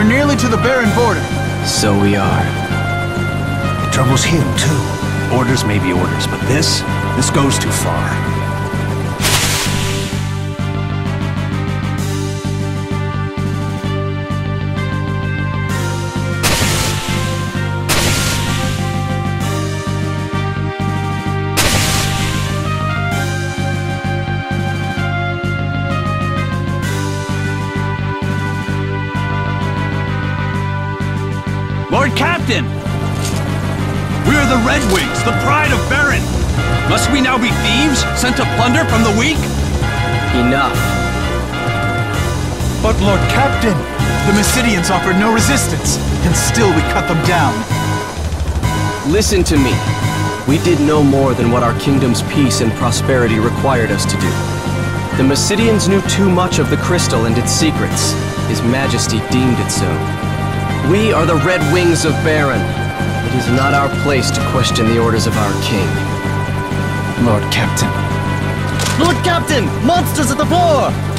Captain, we're nearly to the Baron border. So we are. It troubles him, too. Orders may be orders, but this, this goes too far. Red Wings, the pride of Baron! Must we now be thieves, sent to plunder from the weak? Enough. But Lord Captain, the Mysidians offered no resistance, and still we cut them down. Listen to me. We did no more than what our kingdom's peace and prosperity required us to do. The Mysidians knew too much of the crystal and its secrets. His Majesty deemed it so. We are the Red Wings of Baron. It is not our place to question the orders of our king. Lord Captain. Lord Captain! Monsters at the fore!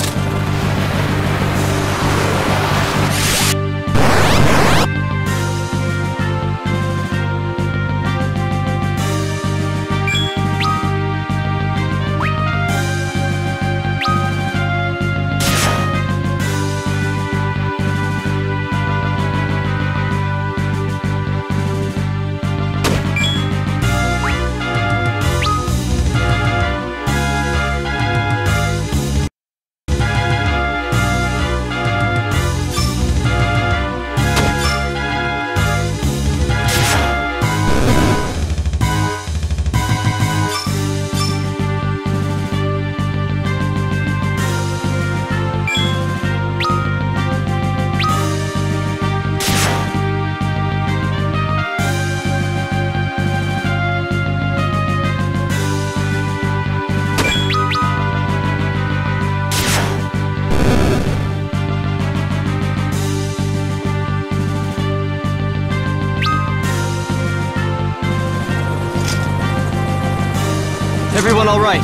Everyone all right?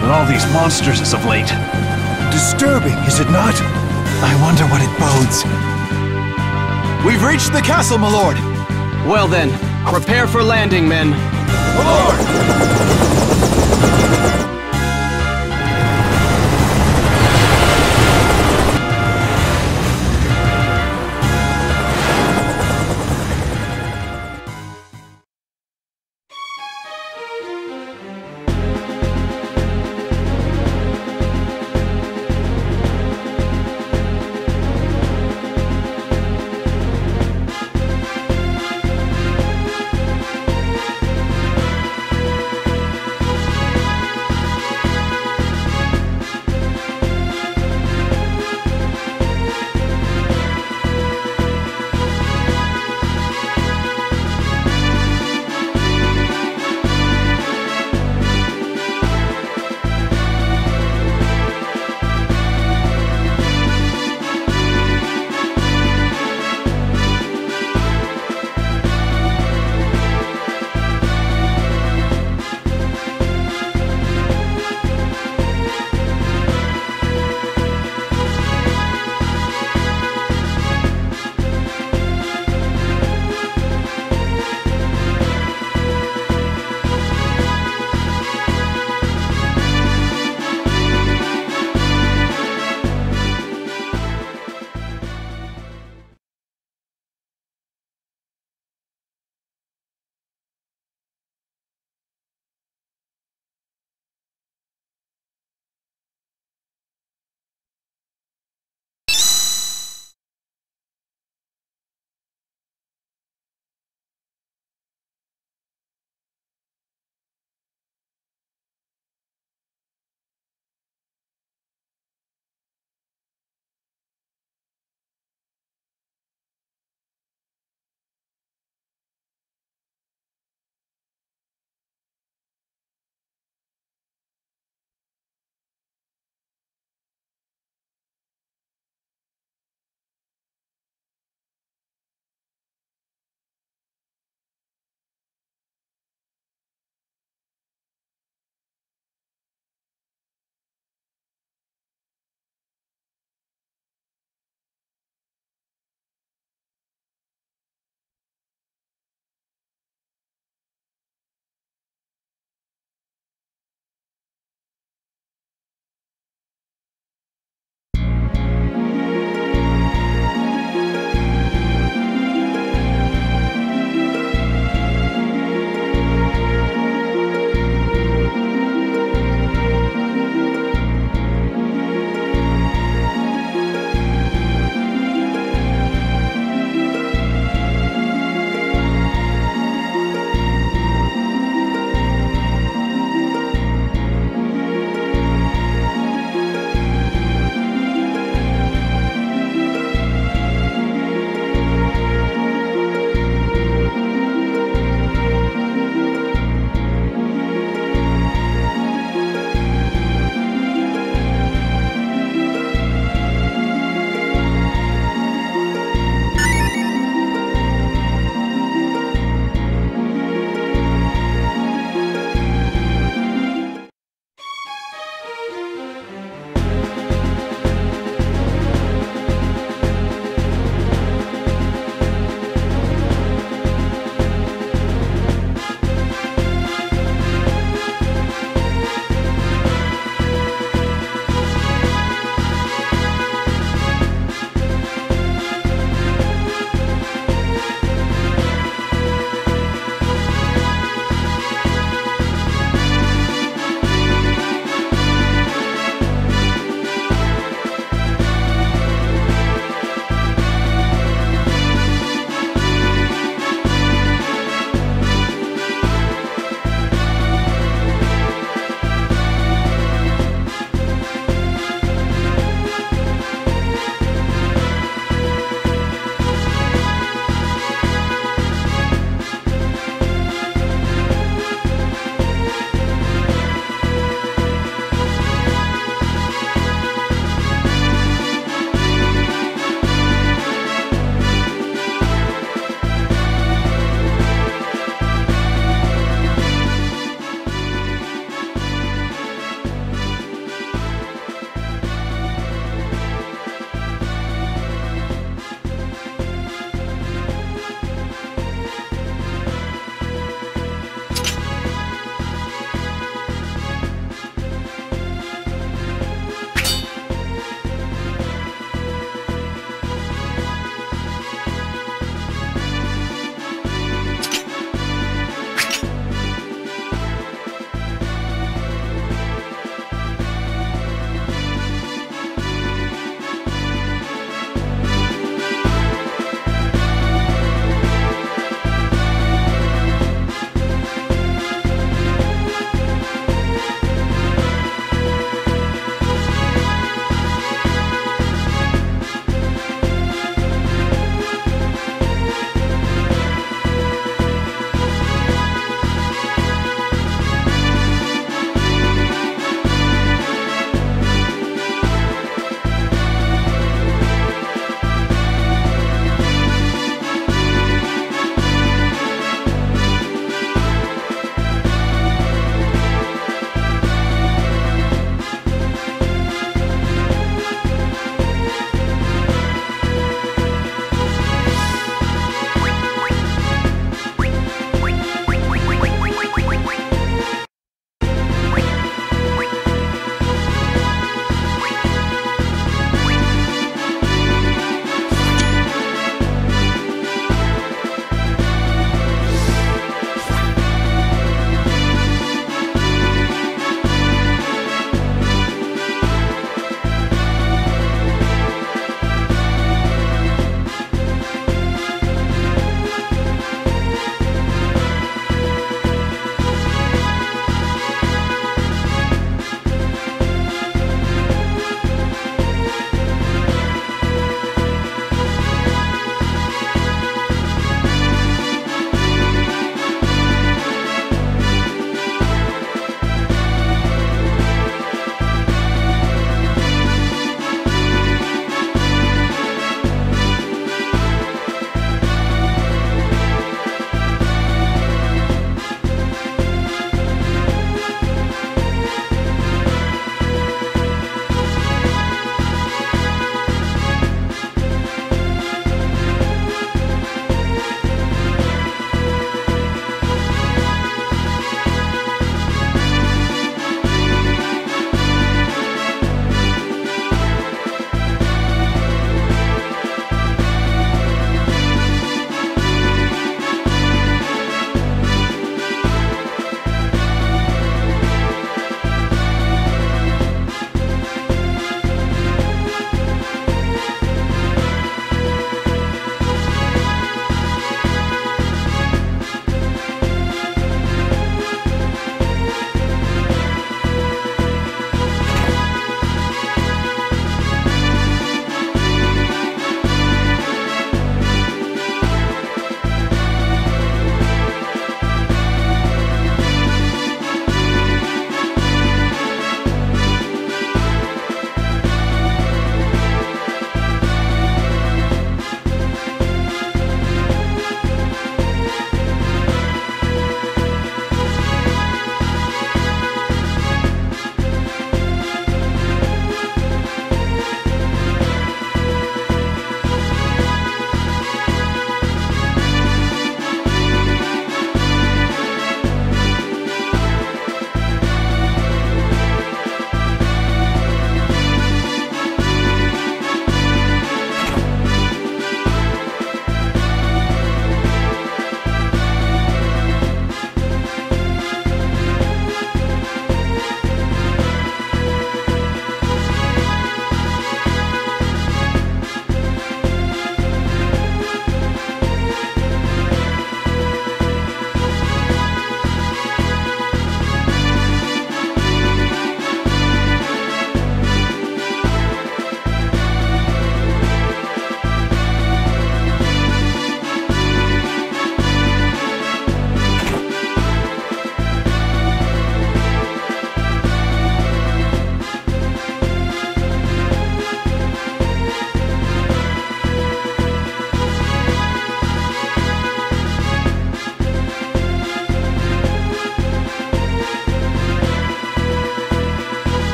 With all these monsters as of late. Disturbing, is it not? I wonder what it bodes. We've reached the castle, my lord. Well then, prepare for landing, men. Your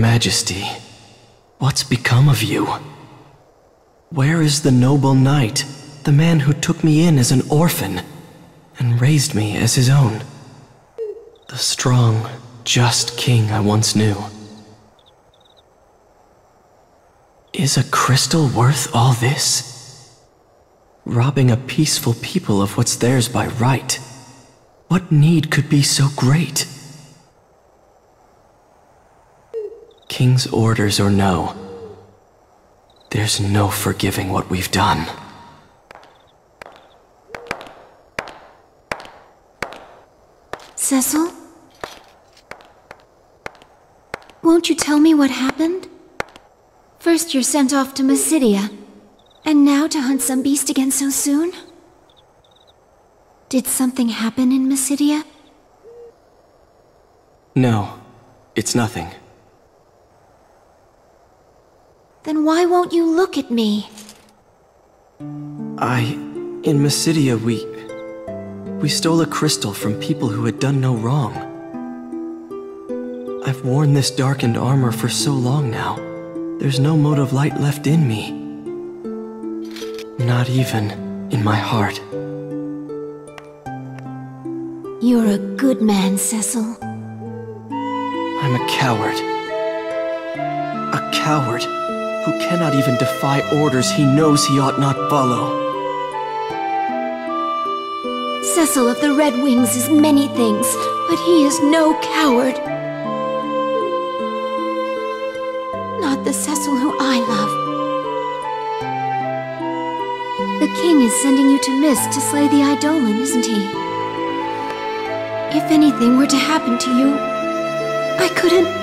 Majesty, what's become of you? Where is the noble knight, the man who took me in as an orphan and raised me as his own? The strong, just king I once knew. Is a crystal worth all this? Robbing a peaceful people of what's theirs by right. What need could be so great? King's orders or no, there's no forgiving what we've done. Cecil? Won't you tell me what happened? First you're sent off to Mysidia, and now to hunt some beast again so soon? Did something happen in Mysidia? No, it's nothing. Then why won't you look at me? I... In Mysidia, we... We stole a crystal from people who had done no wrong. I've worn this darkened armor for so long now. There's no mote of light left in me. Not even in my heart. You're a good man, Cecil. I'm a coward. A coward who cannot even defy orders he knows he ought not follow. Cecil of the Red Wings is many things, but he is no coward. Not the Cecil who I love. The king is sending you to Mist to slay the Eidolon, isn't he? If anything were to happen to you, I couldn't...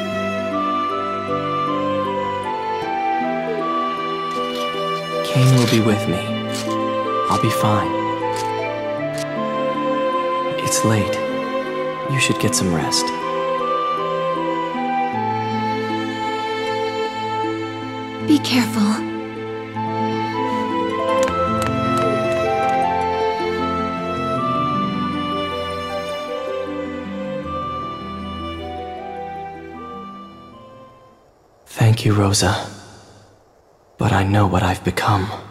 will be with me. I'll be fine. It's late. You should get some rest. Be careful. Thank you, Rosa. But I know what I've become.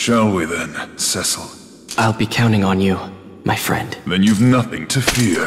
Shall we then, Cecil? I'll be counting on you, my friend. Then you've nothing to fear.